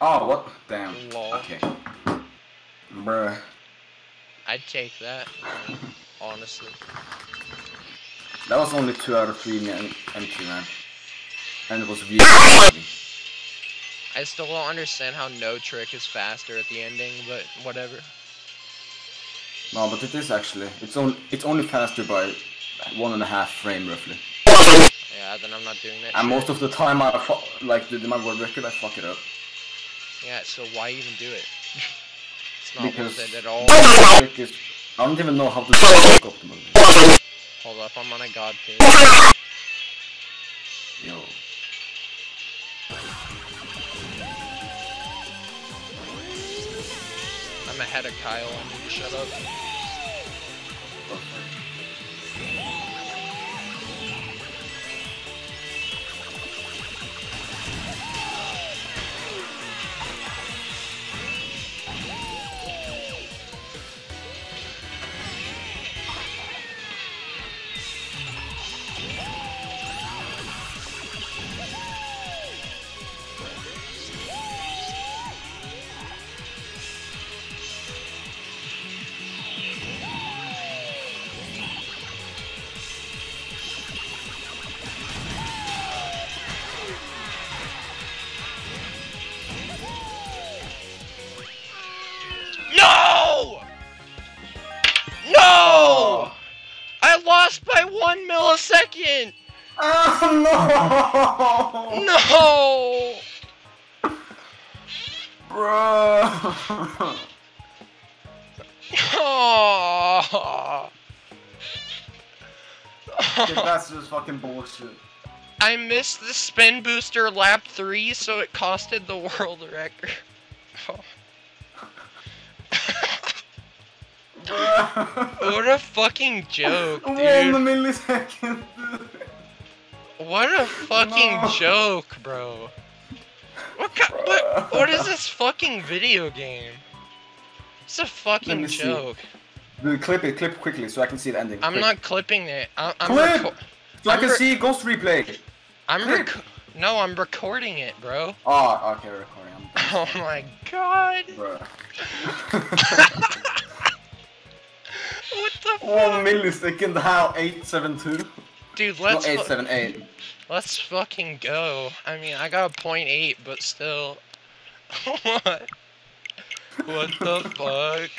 Oh, what? Damn. Lol. Okay. Bruh. I'd take that, honestly. That was only 2 out of 3 man- empty, man. And it was view. I still don't understand how no trick is faster at the ending, but whatever. No, but it is actually. It's only it's only faster by one and a half frame roughly. Yeah, then I'm not doing that. And shit. most of the time, I like the, my world record, I fuck it up. Yeah, so why even do it? it's not Because- worth it at all. Is- I don't even know how to fuck optimally. Hold up, I'm on a god page. Yo. I'm ahead of Kyle. I need to shut up. Lost by one millisecond! oh no! No! Bro. Oh. that's just fucking bullshit. I missed the spin booster lap 3, so it costed the world record. Oh. What a fucking joke, One dude. millisecond. What a fucking No. joke, bro. What, what, what is this fucking video game? It's a fucking see. joke. Dude, clip it, clip quickly so I can see the ending. I'm Quick. not clipping it. I, I'm Clip! So I I'm can see Ghost Replay. I'm Clip! rec- No, I'm recording it, bro. Oh, okay, recording. I'm Oh my god. Bro. The oh, One millisecond, how? 872? Dude, let's fu- 878. let's fucking go. I mean, I got a point eight, but still. what? What the fuck?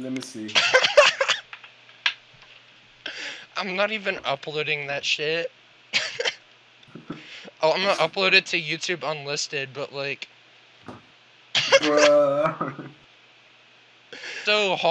Let me see. I'm not even uploading that shit. oh, I'm gonna upload it to YouTube unlisted, but like Bruh. so hard.